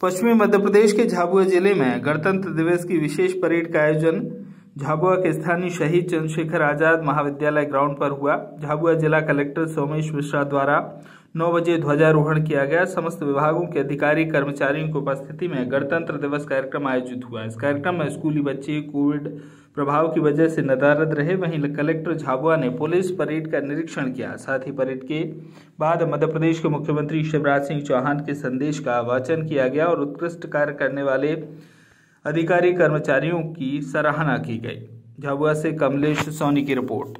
पश्चिमी मध्य प्रदेश के झाबुआ ज़िले में गणतंत्र दिवस की विशेष परेड का आयोजन झाबुआ के स्थानीय शहीद चंद्रशेखर आज़ाद महाविद्यालय ग्राउंड पर हुआ। झाबुआ जिला कलेक्टर सोमेश मिश्रा द्वारा 9 बजे ध्वजारोहण किया गया। समस्त विभागों के अधिकारी, कर्मचारियों की उपस्थिति में गणतंत्र दिवस कार्यक्रम आयोजित हुआ। इस कार्यक्रम में स्कूली बच्चे, कोविड प्रभाव की वजह से नदारद रहे, वहीं कलेक्टर झाबुआ ने पुलिस परेड का निरीक्षण किया। साथ ही परेड के बाद मध्य प्रदेश के मुख्यमंत्री शिवराज सिंह चौहान के संदेश का वाचन किया गया और उत्कृष्ट कार्य करने वाले अधिकारी कर्मचारियों की सराहना की गई। झाबुआ से कमलेश सोनी की रिपोर्ट।